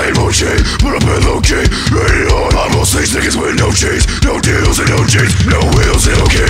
same old shit, but I've been low key. Ready on, I'm on niggas with no chains, no deals and no jeans, no wheels, and no keys.